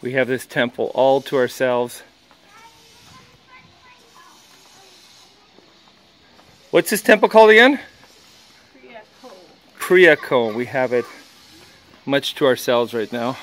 We have this temple all to ourselves. What's this temple called again? Preah Ko. We have it much to ourselves right now.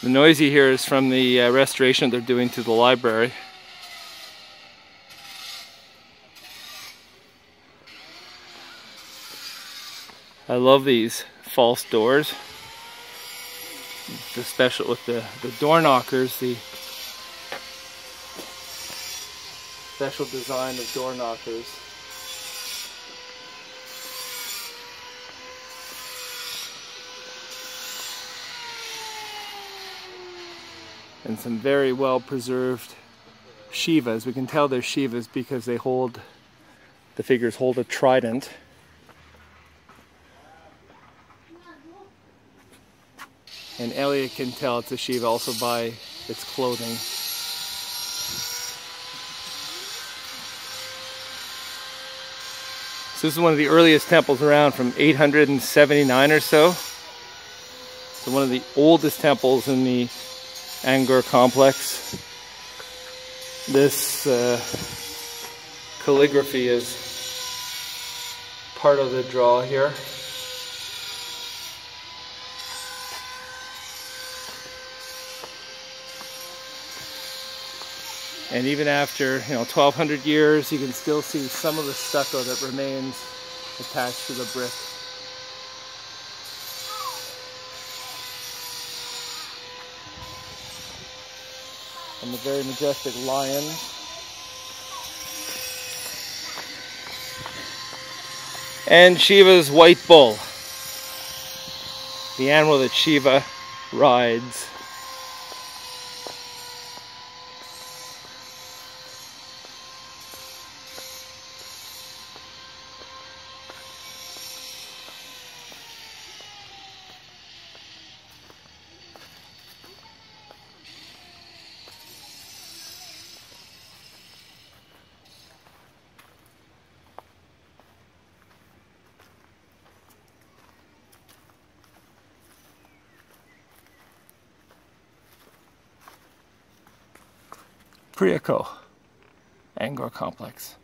The noise you hear is from the uh, restoration they're doing to the library. I love these false doors. The special with the, the door knockers, the special design of door knockers. And some very well preserved Shivas. We can tell they're Shivas because they hold, the figures hold a trident. And Elliot can tell it's a Shiva also by its clothing. So this is one of the earliest temples around from 879 or so. So one of the oldest temples in the Angkor complex. This uh, calligraphy is part of the draw here. And even after, you know, 1200 years, you can still see some of the stucco that remains attached to the brick. And the very majestic lion. And Shiva's white bull, the animal that Shiva rides. Ko, Angkor Complex.